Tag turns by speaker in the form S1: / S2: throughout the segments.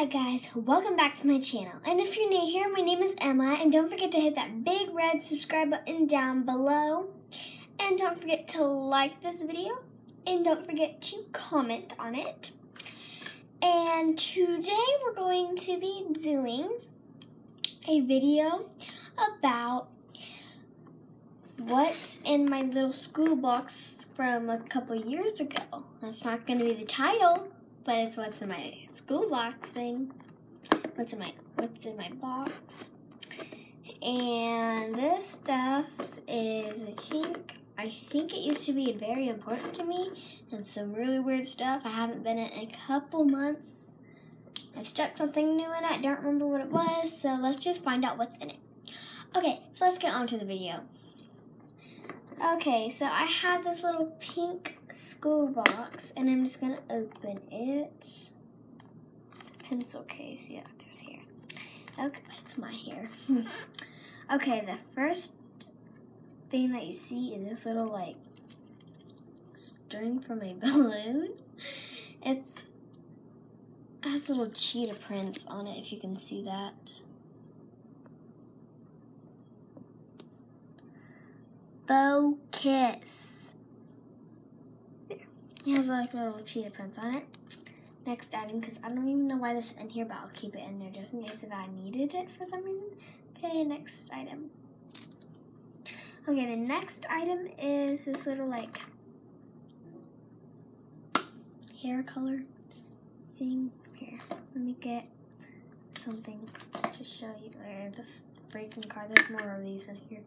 S1: Hi guys, welcome back to my channel. And if you're new here, my name is Emma, and don't forget to hit that big red subscribe button down below. And don't forget to like this video, and don't forget to comment on it. And today we're going to be doing a video about what's in my little school box from a couple years ago. That's not going to be the title, but it's what's in my school box thing. What's in my what's in my box? And this stuff is I think I think it used to be very important to me and some really weird stuff. I haven't been in a couple months. I've stuck something new in it. I don't remember what it was, so let's just find out what's in it. Okay, so let's get on to the video. Okay, so I had this little pink school box, and I'm just gonna open it. It's a pencil case, yeah, there's hair. Okay, but it's my hair. okay, the first thing that you see is this little, like, string from a balloon. It's it has little cheetah prints on it, if you can see that. Focus. It has like little cheetah prints on it. Next item, because I don't even know why this is in here, but I'll keep it in there just in case if I needed it for some reason. Okay, next item. Okay, the next item is this little like hair color thing. Here, let me get something to show you. There, this breaking card. There's more of these in here.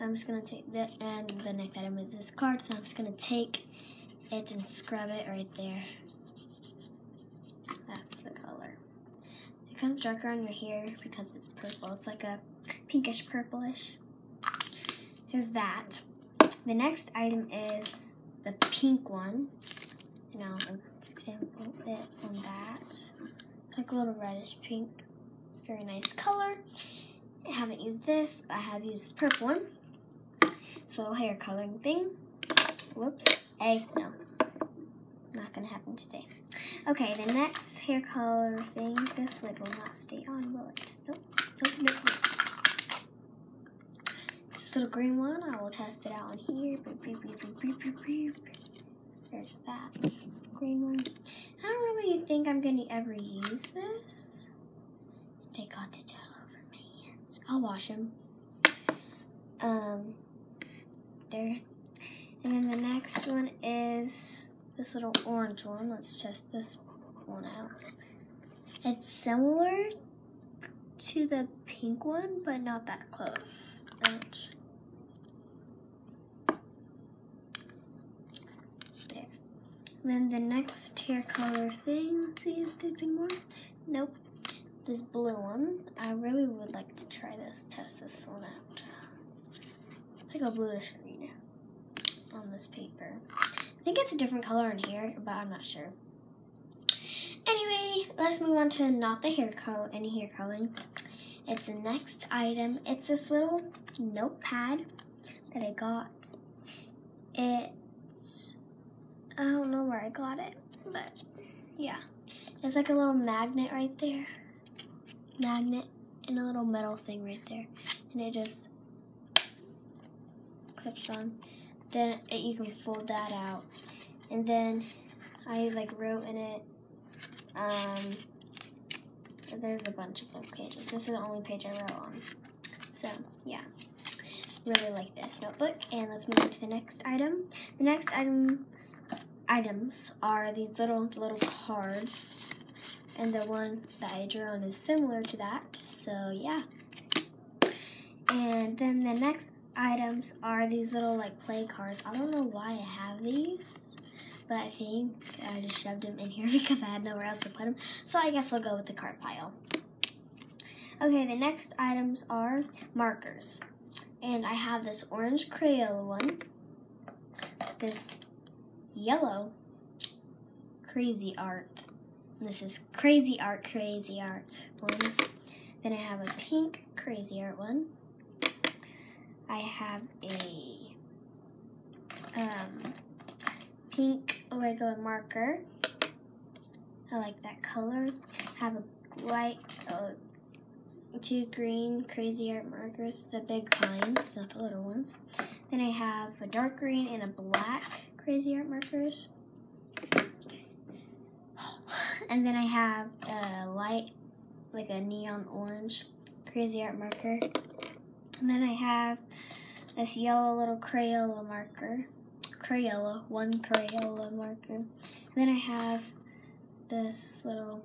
S1: I'm just gonna take that, and the next item is this card. So I'm just gonna take it and scrub it right there. That's the color. It comes darker on your hair because it's purple. It's like a pinkish purplish. Is that. The next item is the pink one. And I'll sample it on that. It's like a little reddish pink. It's a very nice color. I haven't used this, but I have used the purple one. So hair coloring thing. Whoops. A, no. Not gonna happen today. Okay, the next hair color thing, this lid will not stay on, will it? Nope, nope, nope, nope. This little green one, I will test it out on here. There's that green one. I don't really think I'm gonna ever use this. They got to tell over my hands. I'll wash them. Um, there. And then the next one is this little orange one. Let's test this one out. It's similar to the pink one, but not that close. Ouch. There. then the next hair color thing. Let's see if there's any more. Nope. This blue one. I really would like to try this, test this one out. It's like a bluish green on this paper. I think it's a different color in here, but I'm not sure. Anyway, let's move on to not the hair color, any hair coloring. It's the next item. It's this little notepad that I got. It's, I don't know where I got it, but yeah. It's like a little magnet right there. Magnet and a little metal thing right there. And it just clips on. Then it, you can fold that out. And then I like wrote in it, um, there's a bunch of book pages. This is the only page I wrote on. So yeah, really like this notebook. And let's move on to the next item. The next item items are these little little cards. And the one that I drew on is similar to that. So yeah. And then the next items are these little like play cards. I don't know why I have these, but I think I just shoved them in here because I had nowhere else to put them. So I guess I'll go with the card pile. Okay, the next items are markers. And I have this orange Crayola one, this yellow Cra-Z-Art, this is Cra-Z-Art, crazy art ones. Then I have a pink Cra-Z-Art one, I have a um, pink regular marker. I like that color. Have a white, uh, two green Cra-Z-Art markers, the big kinds, not the little ones. Then I have a dark green and a black Cra-Z-Art markers. And then I have a light, like a neon orange Cra-Z-Art marker. And then I have this yellow little Crayola marker. Crayola, one Crayola marker. And then I have this little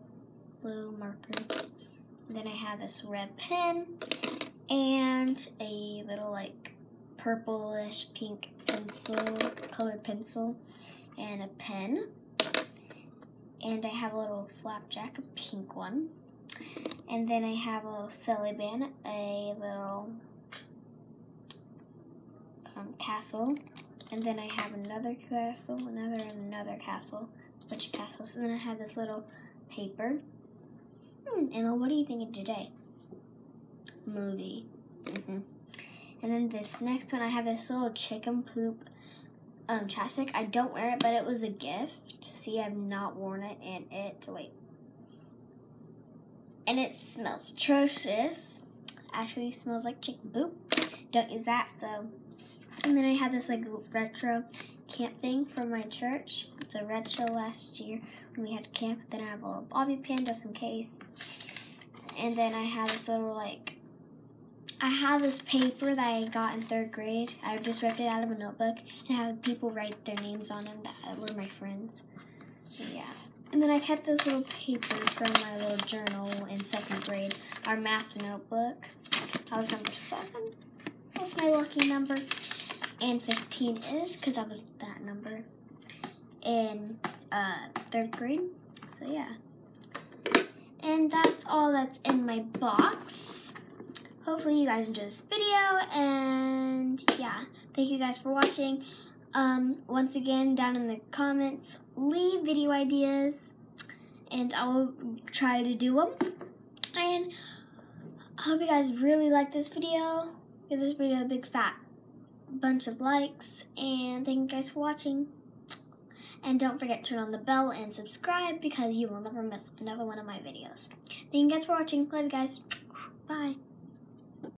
S1: blue marker. And then I have this red pen and a little like purplish pink pencil, colored pencil, and a pen. And I have a little flapjack, a pink one. And then I have a little band, a little um, castle. And then I have another castle, another, another castle. A bunch of castles. And then I have this little paper. Hmm, Emma, what are you thinking today? Movie. hmm And then this next one, I have this little chicken poop um, chapstick. I don't wear it, but it was a gift. See, I've not worn it, and it, wait. And it smells atrocious. Actually smells like chicken poop. Don't use that, so. And then I had this like retro camp thing from my church. It's a red retro last year when we had camp. Then I have a little bobby pin just in case. And then I have this little like I have this paper that I got in third grade. I just ripped it out of a notebook and have people write their names on them that were my friends. So, yeah. And then I kept this little paper from my little journal in second grade, our math notebook. I was number seven. That's my lucky number. And 15 is because I was that number in uh, third grade. So, yeah. And that's all that's in my box. Hopefully you guys enjoy this video and yeah, thank you guys for watching. Um, once again, down in the comments, leave video ideas and I will try to do them. And I hope you guys really like this video. Give this video a big fat bunch of likes and thank you guys for watching. And don't forget to turn on the bell and subscribe because you will never miss another one of my videos. Thank you guys for watching. Love you guys. Bye.